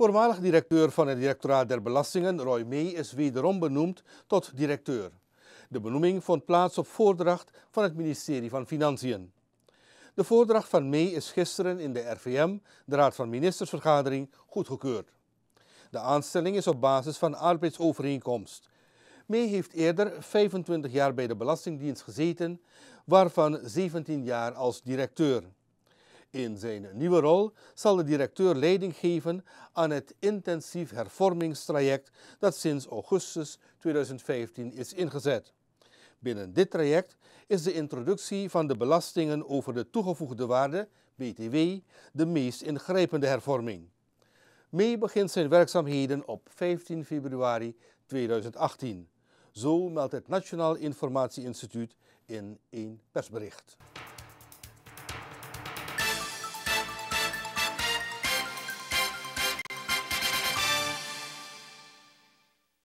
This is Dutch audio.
Voormalig directeur van het Directoraat der Belastingen, Roy May, is wederom benoemd tot directeur. De benoeming vond plaats op voordracht van het ministerie van Financiën. De voordracht van May is gisteren in de RVM, de Raad van Ministersvergadering, goedgekeurd. De aanstelling is op basis van arbeidsovereenkomst. May heeft eerder 25 jaar bij de Belastingdienst gezeten, waarvan 17 jaar als directeur. In zijn nieuwe rol zal de directeur leiding geven aan het intensief hervormingstraject dat sinds augustus 2015 is ingezet. Binnen dit traject is de introductie van de belastingen over de toegevoegde waarde, BTW, de meest ingrijpende hervorming. Mee begint zijn werkzaamheden op 15 februari 2018. Zo meldt het Nationaal Informatie Instituut in een persbericht.